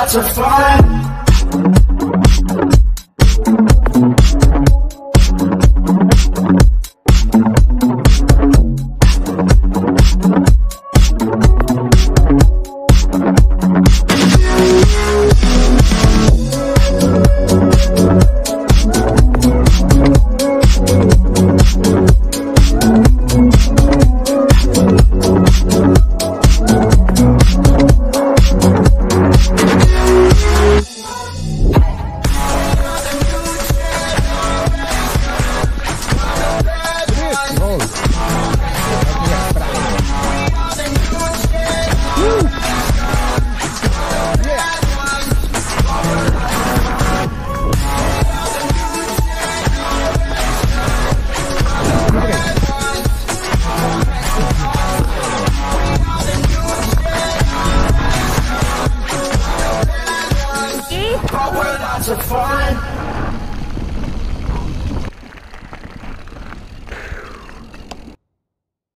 lots of fun. But we're lots of fun.